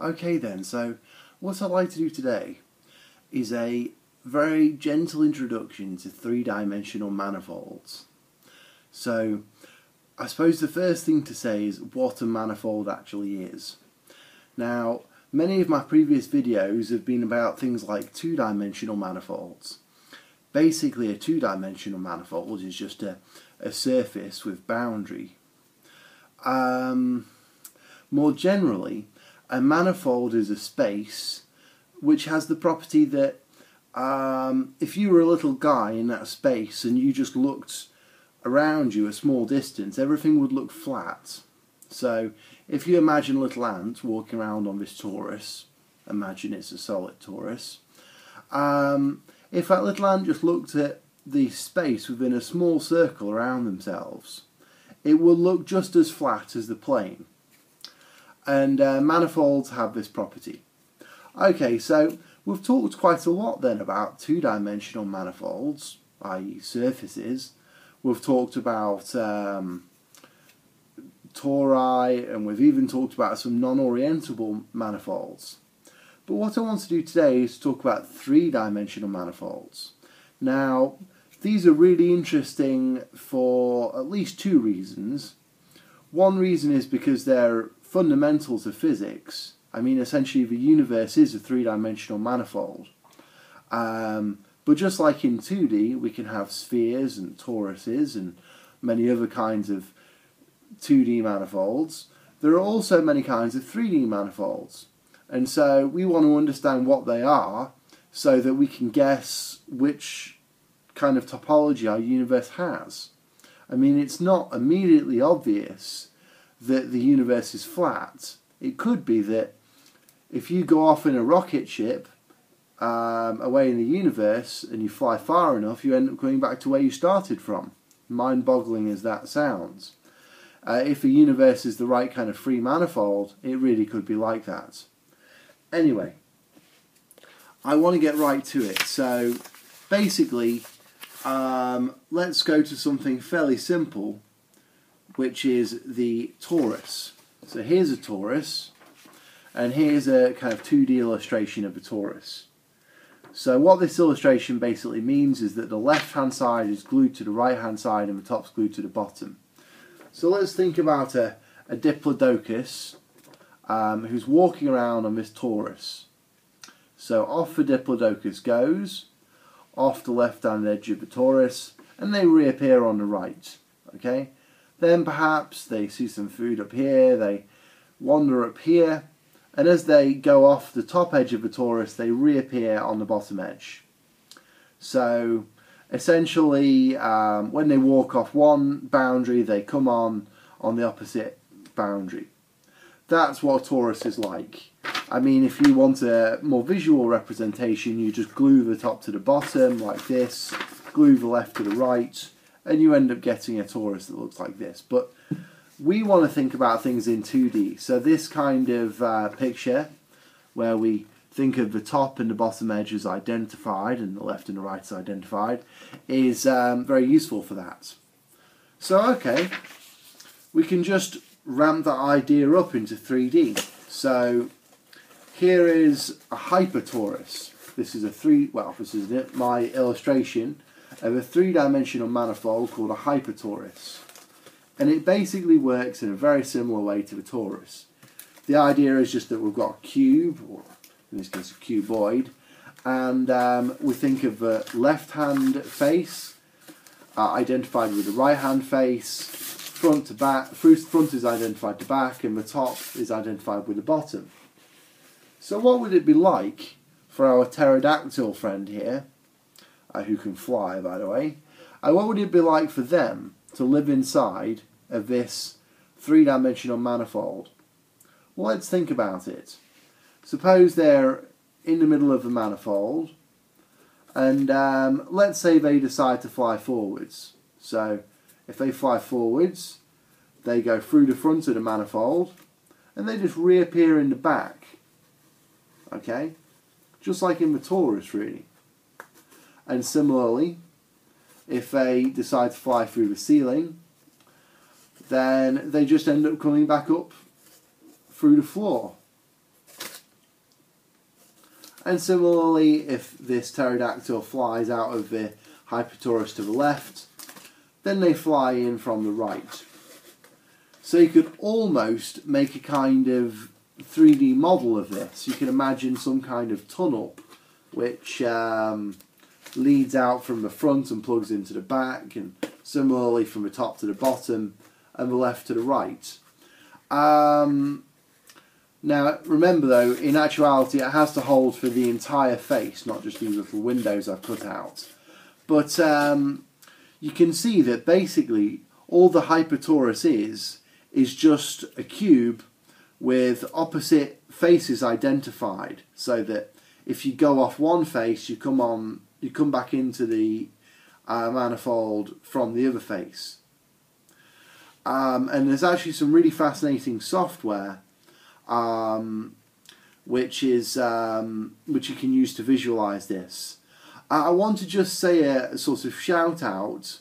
Okay then, so what I'd like to do today is a very gentle introduction to three-dimensional manifolds. So I suppose the first thing to say is what a manifold actually is. Now many of my previous videos have been about things like two-dimensional manifolds. Basically a two-dimensional manifold is just a, a surface with boundary. Um, more generally, a manifold is a space which has the property that um, if you were a little guy in that space and you just looked around you a small distance, everything would look flat. So if you imagine a little ant walking around on this torus, imagine it's a solid torus, um, if that little ant just looked at the space within a small circle around themselves, it will look just as flat as the plane and uh, manifolds have this property. Okay, so we've talked quite a lot then about two-dimensional manifolds, i.e. surfaces. We've talked about um, tori, and we've even talked about some non-orientable manifolds. But what I want to do today is talk about three-dimensional manifolds. Now, these are really interesting for at least two reasons. One reason is because they're fundamentals of physics, I mean, essentially the universe is a three-dimensional manifold. Um, but just like in 2D, we can have spheres and toruses and many other kinds of 2D manifolds. There are also many kinds of 3D manifolds. And so we want to understand what they are so that we can guess which kind of topology our universe has. I mean, it's not immediately obvious that the universe is flat. It could be that if you go off in a rocket ship um, away in the universe and you fly far enough, you end up going back to where you started from. Mind boggling as that sounds. Uh, if the universe is the right kind of free manifold, it really could be like that. Anyway, I want to get right to it. So basically, um, let's go to something fairly simple which is the torus. So here's a torus, and here's a kind of 2D illustration of a torus. So what this illustration basically means is that the left hand side is glued to the right hand side and the top's glued to the bottom. So let's think about a, a diplodocus um, who's walking around on this torus. So off the diplodocus goes, off the left hand edge of the torus, and they reappear on the right. Okay, then perhaps they see some food up here, they wander up here, and as they go off the top edge of the torus, they reappear on the bottom edge. So essentially, um, when they walk off one boundary, they come on on the opposite boundary. That's what a torus is like. I mean, if you want a more visual representation, you just glue the top to the bottom like this, glue the left to the right, and you end up getting a torus that looks like this. But we want to think about things in 2D. So this kind of uh, picture, where we think of the top and the bottom edge as identified and the left and the right is identified, is um, very useful for that. So okay, we can just ramp that idea up into 3D. So here is a hyper hypertorus. This is a three, well, this is my illustration of a three-dimensional manifold called a hypertorus. And it basically works in a very similar way to the torus. The idea is just that we've got a cube, or in this case a cuboid, and um, we think of the left-hand face uh, identified with the right-hand face, front to back, front is identified to back, and the top is identified with the bottom. So what would it be like for our pterodactyl friend here uh, who can fly, by the way. Uh, what would it be like for them to live inside of this three-dimensional manifold? Well, let's think about it. Suppose they're in the middle of the manifold, and um, let's say they decide to fly forwards. So, if they fly forwards, they go through the front of the manifold, and they just reappear in the back. Okay? Just like in the torus, really. And similarly, if they decide to fly through the ceiling, then they just end up coming back up through the floor. And similarly, if this pterodactyl flies out of the Hypertorus to the left, then they fly in from the right. So you could almost make a kind of 3D model of this. You can imagine some kind of tunnel which um, leads out from the front and plugs into the back, and similarly from the top to the bottom and the left to the right. Um, now, remember though, in actuality, it has to hold for the entire face, not just these little windows I've cut out. But um, you can see that basically all the Hypertorus is is just a cube with opposite faces identified, so that if you go off one face, you come on, you come back into the uh, manifold from the other face. Um, and there's actually some really fascinating software, um, which is um, which you can use to visualize this. I want to just say a, a sort of shout out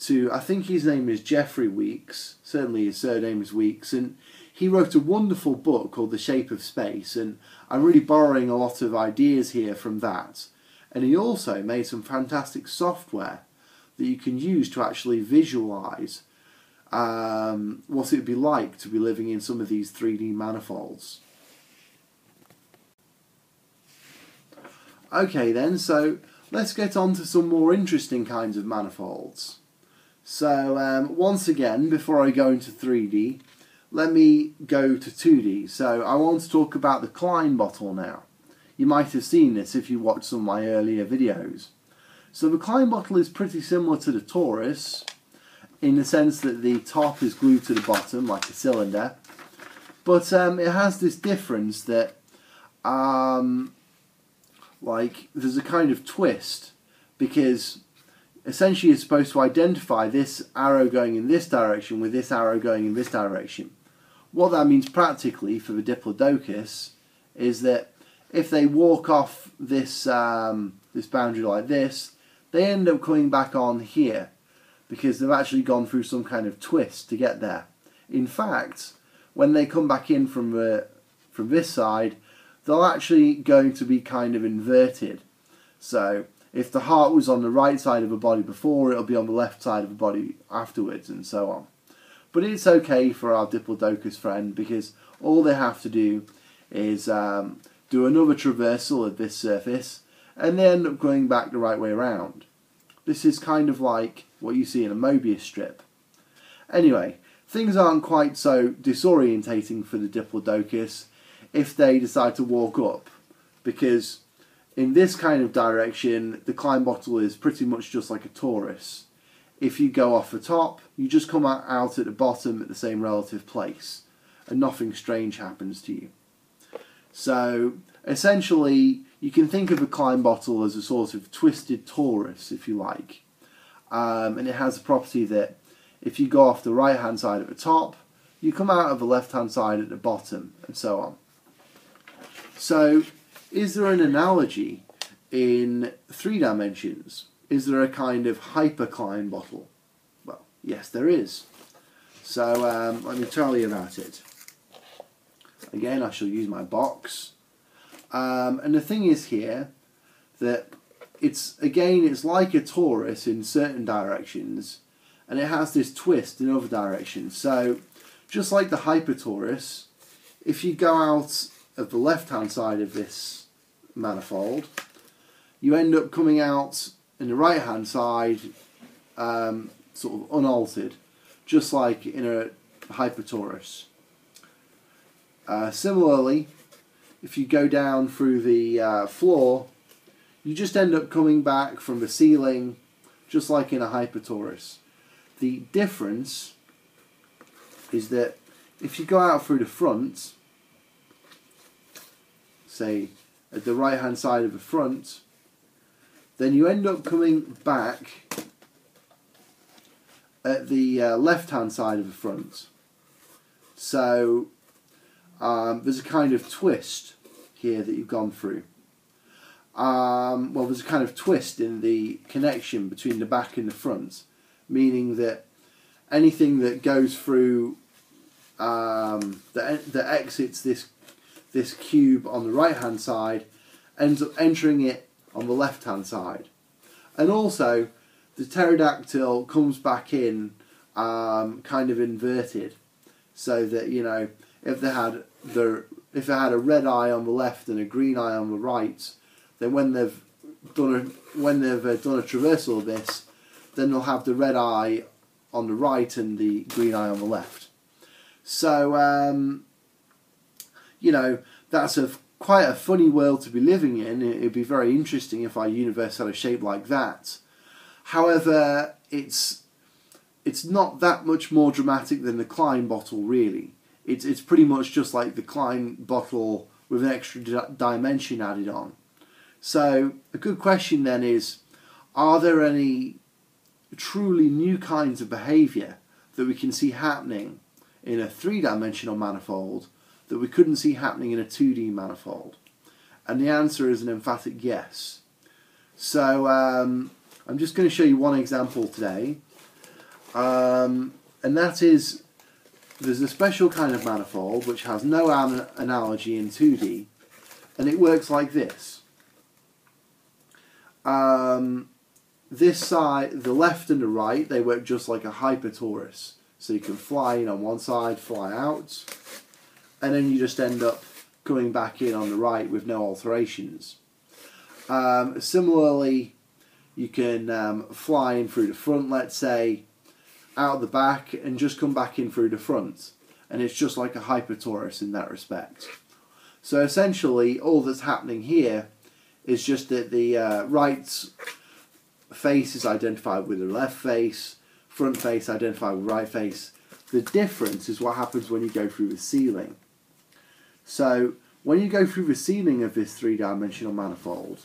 to I think his name is Jeffrey Weeks. Certainly his surname is Weeks, and he wrote a wonderful book called The Shape of Space, and I'm really borrowing a lot of ideas here from that. And he also made some fantastic software that you can use to actually visualize um, what it would be like to be living in some of these 3D manifolds. Okay then, so let's get on to some more interesting kinds of manifolds. So um, once again, before I go into 3D, let me go to 2D. So I want to talk about the Klein bottle now. You might have seen this if you watched some of my earlier videos. So the Klein bottle is pretty similar to the Torus in the sense that the top is glued to the bottom like a cylinder. But um, it has this difference that um, like there's a kind of twist because essentially it's supposed to identify this arrow going in this direction with this arrow going in this direction. What that means practically for the Diplodocus is that if they walk off this um, this boundary like this, they end up coming back on here because they've actually gone through some kind of twist to get there. In fact, when they come back in from the from this side, they're actually going to be kind of inverted. So if the heart was on the right side of the body before, it'll be on the left side of the body afterwards, and so on. But it's okay for our Diplodocus friend because all they have to do is um, do another traversal of this surface and they end up going back the right way around. This is kind of like what you see in a Mobius strip. Anyway, things aren't quite so disorientating for the Diplodocus if they decide to walk up because in this kind of direction the Klein bottle is pretty much just like a torus if you go off the top, you just come out at the bottom at the same relative place, and nothing strange happens to you. So essentially, you can think of a Klein bottle as a sort of twisted torus, if you like, um, and it has a property that if you go off the right hand side at the top, you come out of the left hand side at the bottom, and so on. So, is there an analogy in three dimensions? is there a kind of hyper Klein bottle? Well, yes, there is. So um, let me tell you about it. Again, I shall use my box. Um, and the thing is here that it's again it's like a torus in certain directions, and it has this twist in other directions. So just like the hypertorus, if you go out of the left hand side of this manifold, you end up coming out in the right hand side um, sort of unaltered, just like in a hypertorus. Uh, similarly, if you go down through the uh, floor, you just end up coming back from the ceiling, just like in a hypertorus. The difference is that if you go out through the front, say at the right hand side of the front, then you end up coming back at the uh, left hand side of the front. So um, there's a kind of twist here that you've gone through. Um, well, there's a kind of twist in the connection between the back and the front, meaning that anything that goes through um, that, that exits this this cube on the right hand side ends up entering it on the left hand side. And also, the pterodactyl comes back in um, kind of inverted, so that you know if they had the if they had a red eye on the left and a green eye on the right, then when they've done a when they've uh, done a traversal of this, then they'll have the red eye on the right and the green eye on the left. So um, you know that's a quite a funny world to be living in. It'd be very interesting if our universe had a shape like that. However, it's it's not that much more dramatic than the Klein bottle, really. It's it's pretty much just like the Klein bottle with an extra di- dimension added on. So a good question then is, are there any truly new kinds of behaviour that we can see happening in a three-dimensional manifold that we couldn't see happening in a 2D manifold? And the answer is an emphatic yes. So um, I'm just going to show you one example today. Um, and that is there's a special kind of manifold which has no an- analogy in 2D, and it works like this. Um, this side, the left and the right, they work just like a hypertorus. So you can fly in on one side, fly out, and then you just end up coming back in on the right with no alterations. Um, similarly, you can um, fly in through the front, let's say, out the back, and just come back in through the front. And it's just like a hypertorus in that respect. So essentially, all that's happening here is just that the uh, right face is identified with the left face, front face identified with right face. The difference is what happens when you go through the ceiling. So when you go through the ceiling of this three-dimensional manifold,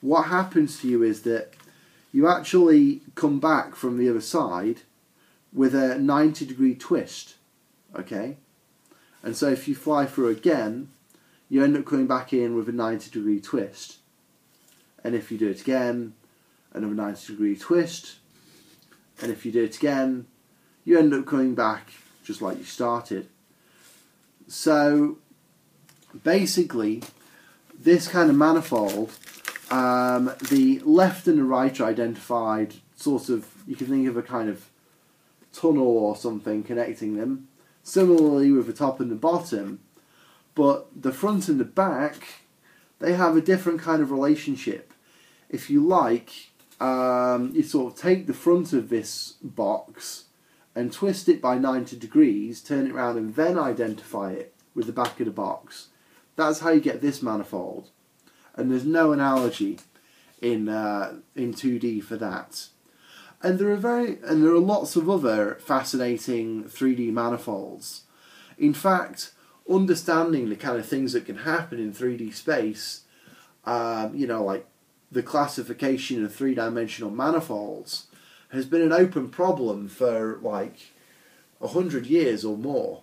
what happens to you is that you actually come back from the other side with a 90 degree twist. Okay? And so if you fly through again, you end up coming back in with a 90 degree twist. And if you do it again, another 90 degree twist. And if you do it again, you end up coming back just like you started. So basically, this kind of manifold, um, the left and the right are identified sort of, you can think of a kind of tunnel or something connecting them. Similarly with the top and the bottom, but the front and the back, they have a different kind of relationship. If you like, um, you sort of take the front of this box and twist it by 90 degrees, turn it around and then identify it with the back of the box. That's how you get this manifold. And there's no analogy in uh, in 2D for that. And there are very and there are lots of other fascinating 3D manifolds. In fact, understanding the kind of things that can happen in 3D space, um, you know, like the classification of three-dimensional manifolds, has been an open problem for like a hundred years or more.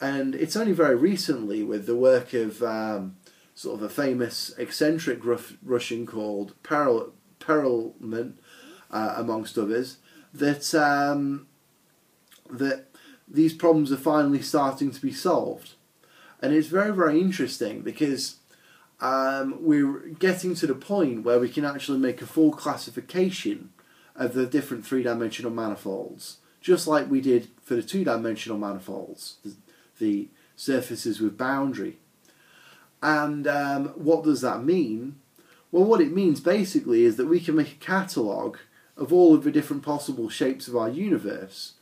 And it's only very recently, with the work of um, sort of a famous eccentric Russian called Perel, Perelman, uh, amongst others, that um, that these problems are finally starting to be solved, and it's very very interesting because um, we're getting to the point where we can actually make a full classification of the different three dimensional manifolds, just like we did for the two dimensional manifolds, the, the, surfaces with boundary. And um, what does that mean? Well, what it means basically is that we can make a catalogue of all of the different possible shapes of our universe,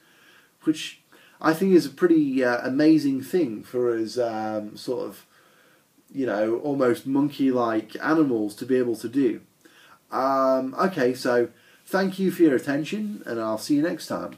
which I think is a pretty uh, amazing thing for us, um, sort of, you know, almost monkey like animals to be able to do. Um, okay, so thank you for your attention, and I'll see you next time.